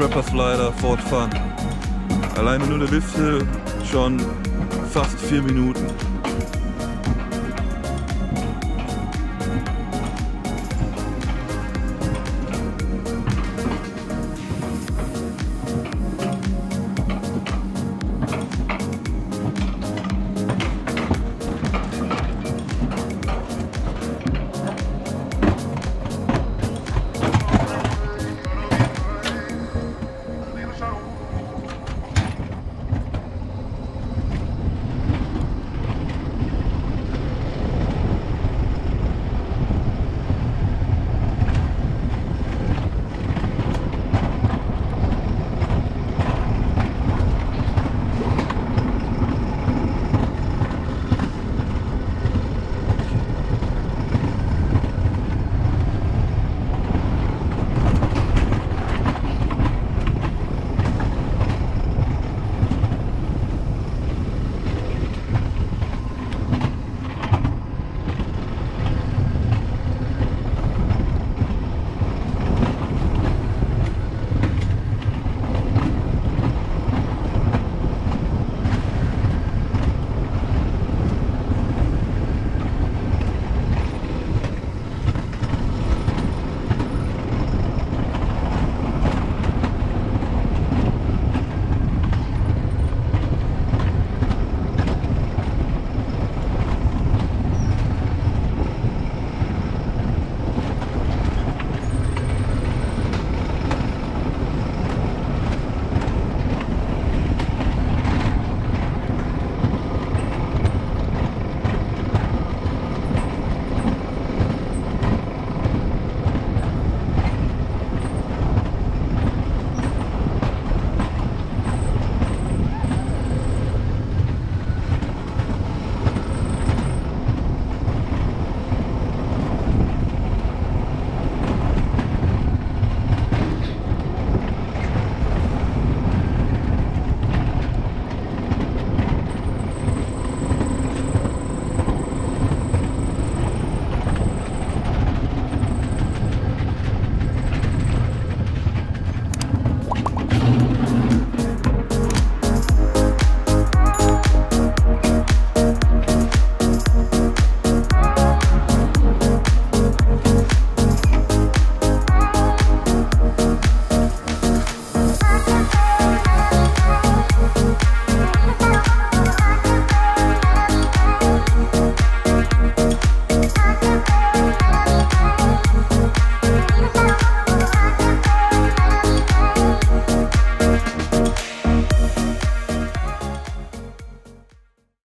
Trapper Slider, Ford Fun. Alleine nur der Liste schon fast vier Minuten.